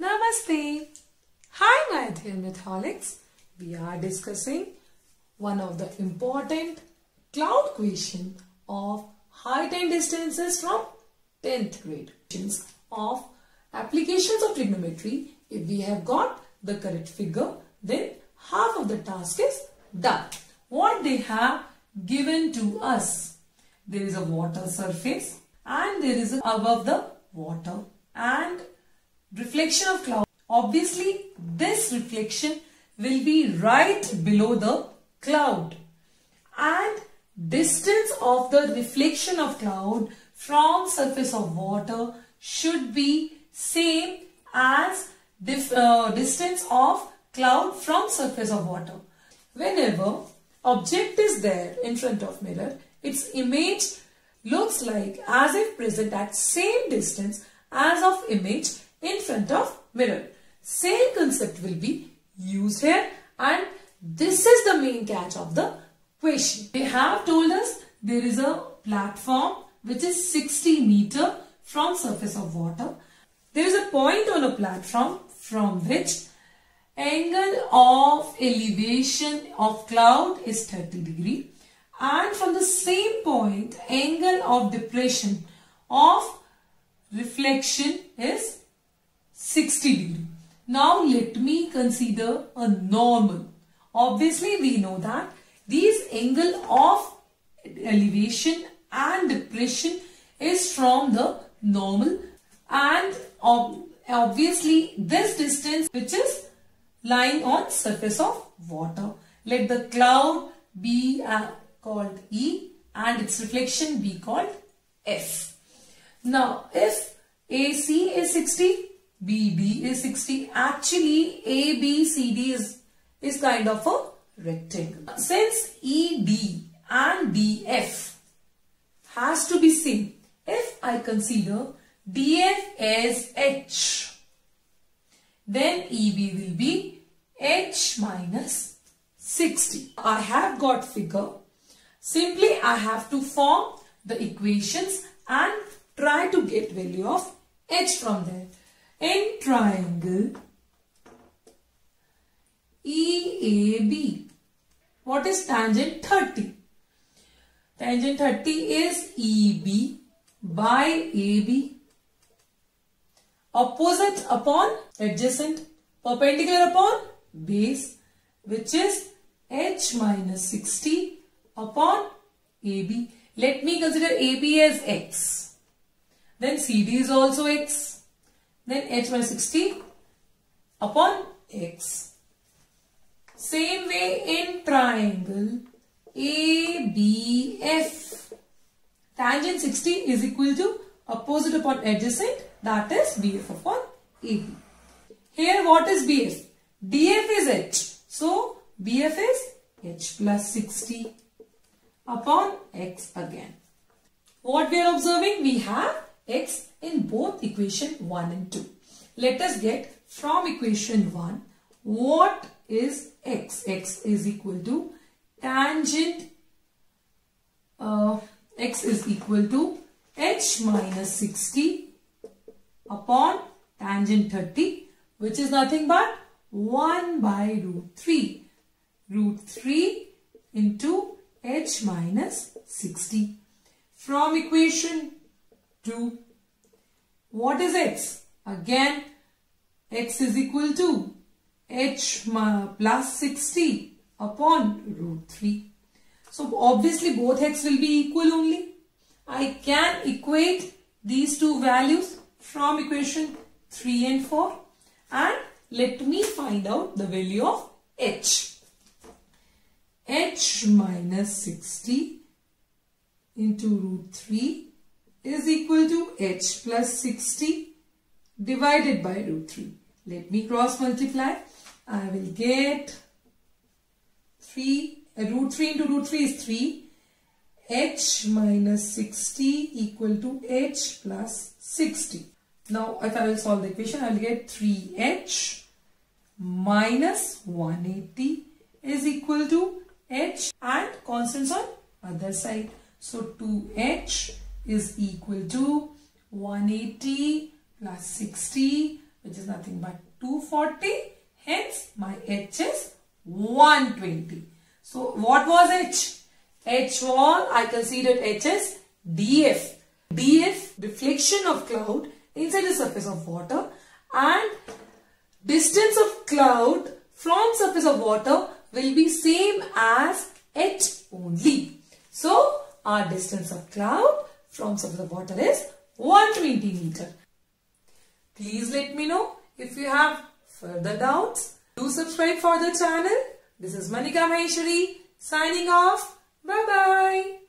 Namaste. Hi my dear Metholics. We are discussing one of the important cloud question of height and distances from 10th grade. Of applications of trigonometry, if we have got the correct figure, then half of the task is done. What they have given to us. There is a water surface and there is above the water and reflection of cloud. Obviously, this reflection will be right below the cloud and distance of the reflection of cloud from surface of water should be same as uh, distance of cloud from surface of water. Whenever object is there in front of mirror, its image looks like as if present at same distance as of image in front of mirror. Same concept will be used here and this is the main catch of the question. They have told us there is a platform which is 60 meter from surface of water. There is a point on a platform from which angle of elevation of cloud is 30 degree and from the same point angle of depression of reflection is 60 degree. Now let me consider a normal. Obviously we know that these angle of elevation and depression is from the normal and obviously this distance which is lying on surface of water. Let the cloud be uh, called E and its reflection be called F. Now if AC is 60, BD is 60. Actually ABCD is, is kind of a rectangle. Since ED and DF has to be same. If I consider DF as H, then EB will be H minus 60. I have got figure. Simply I have to form the equations and try to get value of H from there. In triangle EAB, what is tangent 30? Tangent 30 is EB by AB. Opposite upon adjacent, perpendicular upon base, which is H minus 60 upon AB. Let me consider AB as X. Then CD is also X. Then H minus 60 upon X. Same way in triangle ABF. Tangent 60 is equal to opposite upon adjacent that is BF upon AB. Here what is BF? DF is H. So BF is H plus 60 upon X again. What we are observing? We have X in both equation 1 and 2. Let us get from equation 1 what is X? X is equal to tangent uh, x is equal to h minus 60 upon tangent 30 which is nothing but 1 by root 3 root 3 into h minus 60 from equation 2 what is x again x is equal to h plus 60 upon root 3. So obviously both x will be equal only. I can equate these two values from equation 3 and 4 and let me find out the value of h. h minus 60 into root 3 is equal to h plus 60 divided by root 3. Let me cross multiply. I will get 3, uh, root 3 into root 3 is 3. h minus 60 equal to h plus 60. Now, if I will solve the equation, I will get 3h minus 180 is equal to h and constants on other side. So, 2h is equal to 180 plus 60 which is nothing but 240. Hence my H is 120. So what was H? H was, I considered H as DF. DF, deflection of cloud inside the surface of water and distance of cloud from surface of water will be same as H only. So our distance of cloud from surface of water is 120 meter. Please let me know if you have further doubts. Do subscribe for the channel. This is Manika Maheshwari signing off. Bye bye.